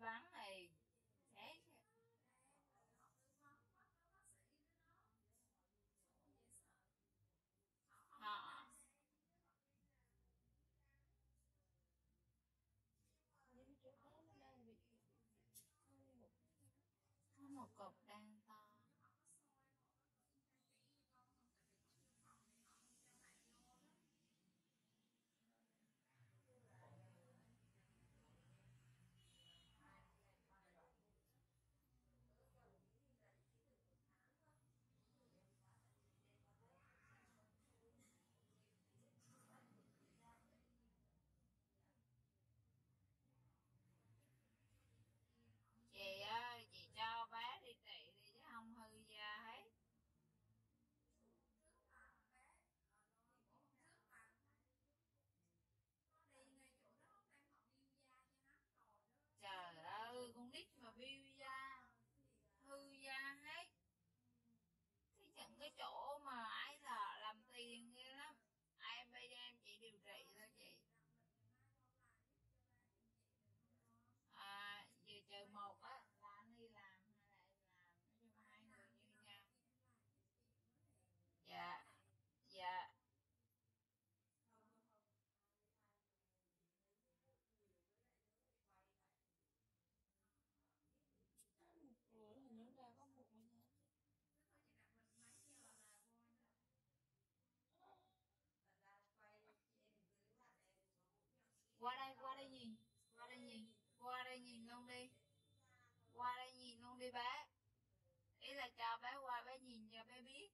bán. đi bé. Ý là cho bé qua bé nhìn cho bé biết.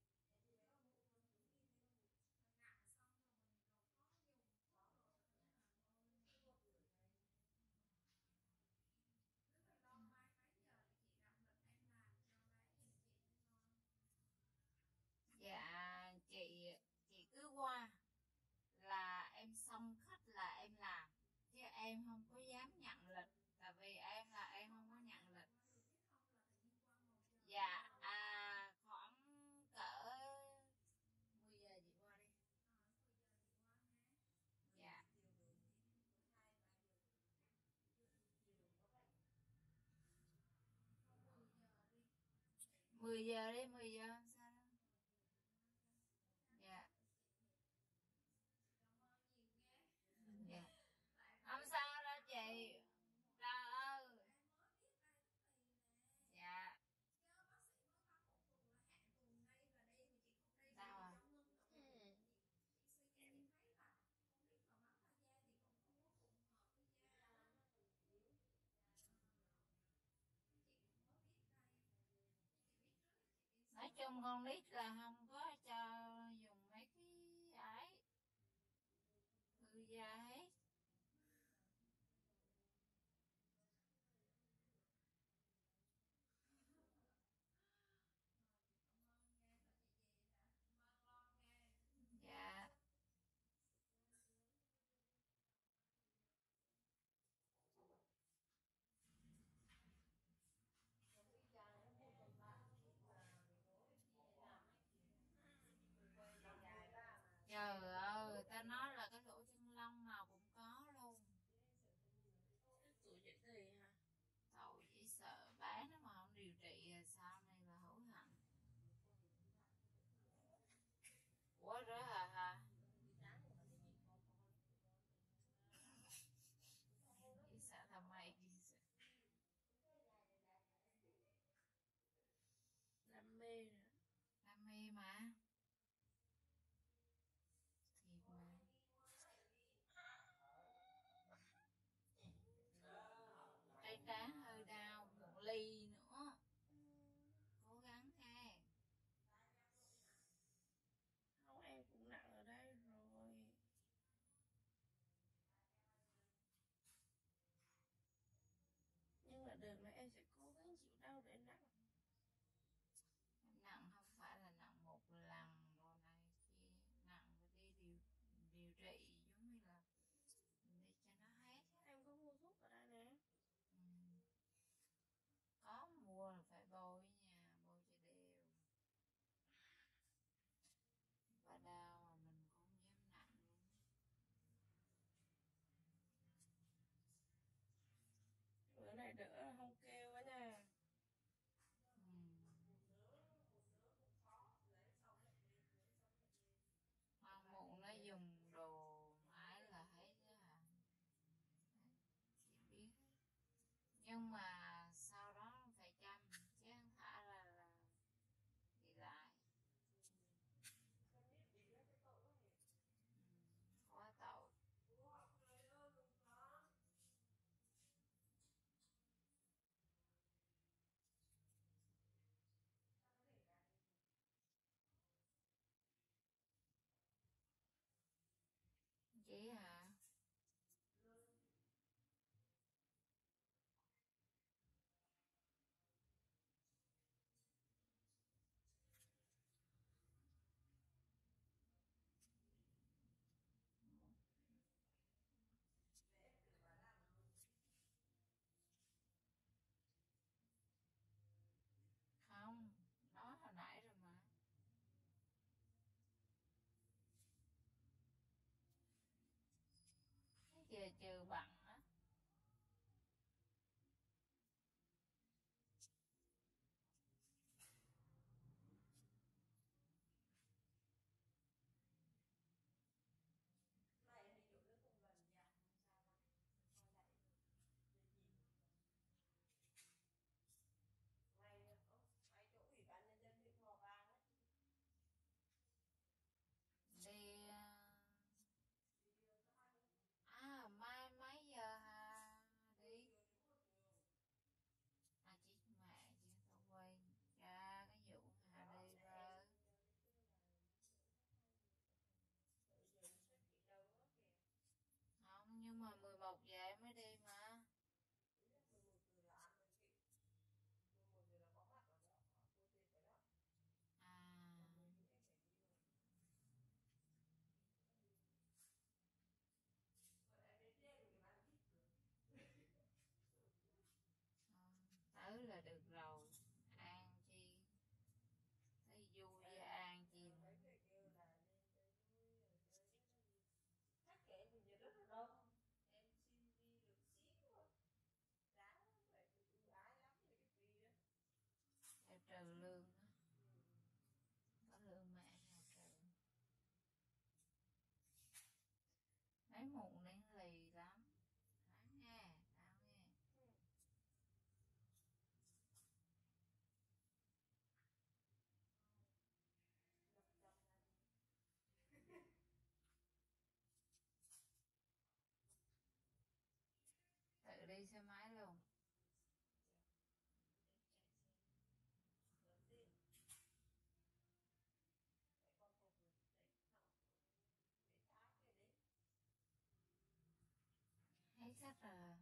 mười giờ đấy mười chung con nít là không có cho trừ bằng seven.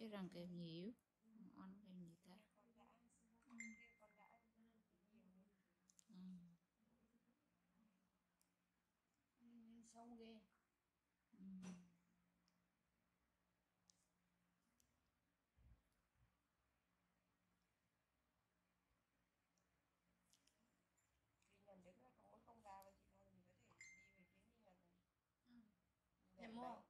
chứ rằng kèm nhiều ăn kèm nhiều ta ừ. sâu ghê ừ. Đứng là không có không ra và chị thôi mình có thể đi về phía như là Em mua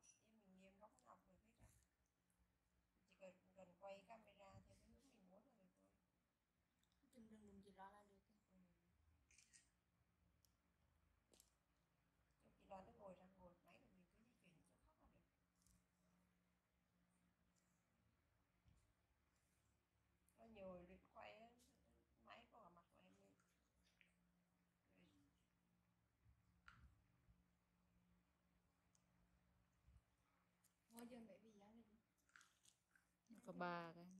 บากัน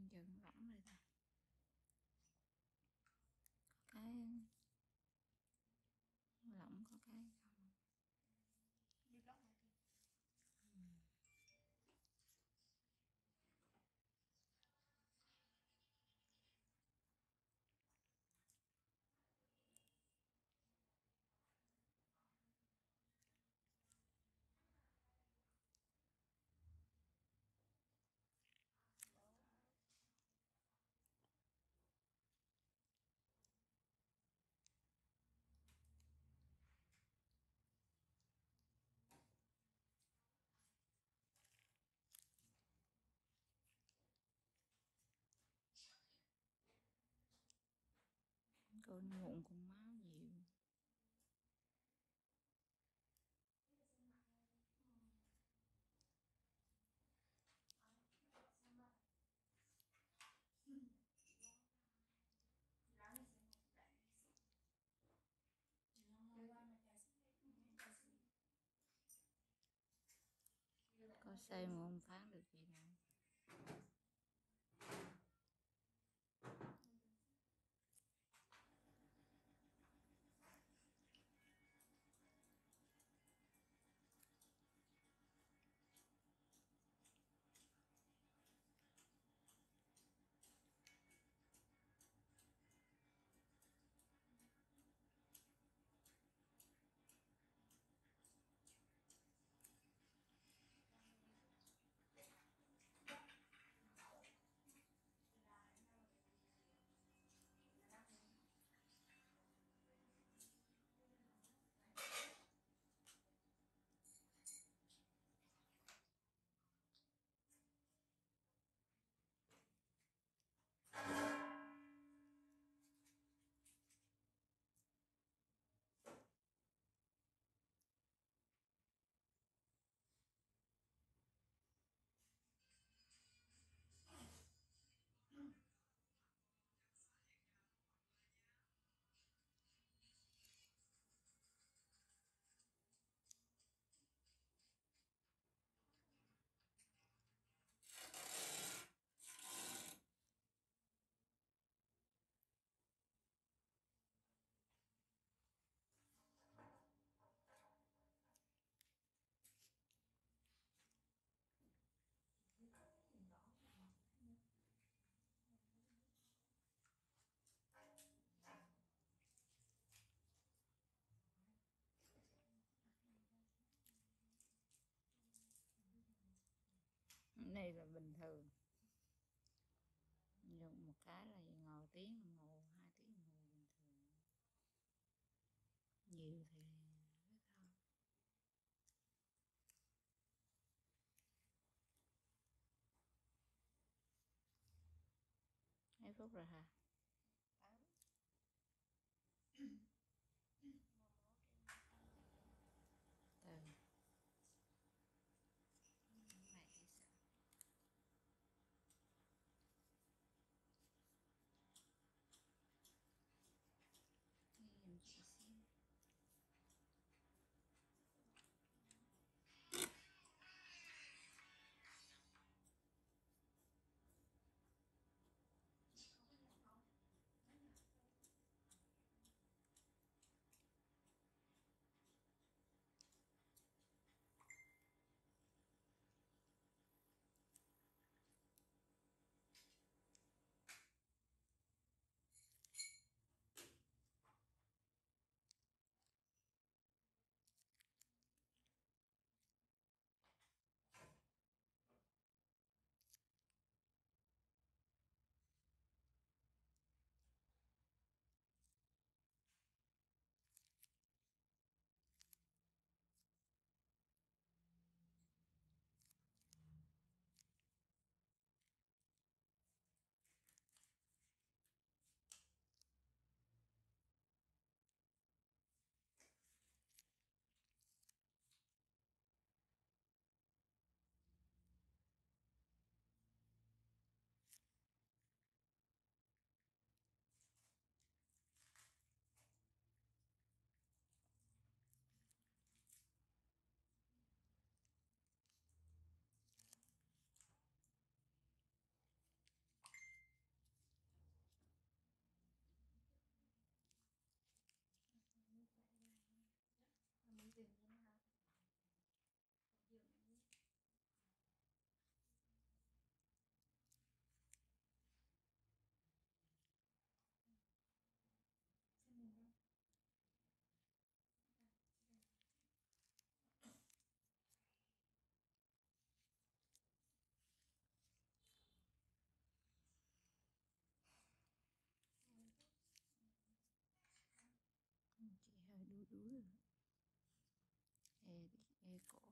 này dựng rỗng rồi ta. Có cái lỏng có cái không? trôi nguồn con máu nhiều. Có xây mà không phán được gì nào này là bình thường. Dùng một cái là ngồi tiếng đồng hồ hai tiếng đồng hồ bình thường. Nhiều thì ít hơn mấy phút rồi hả? Chị hơi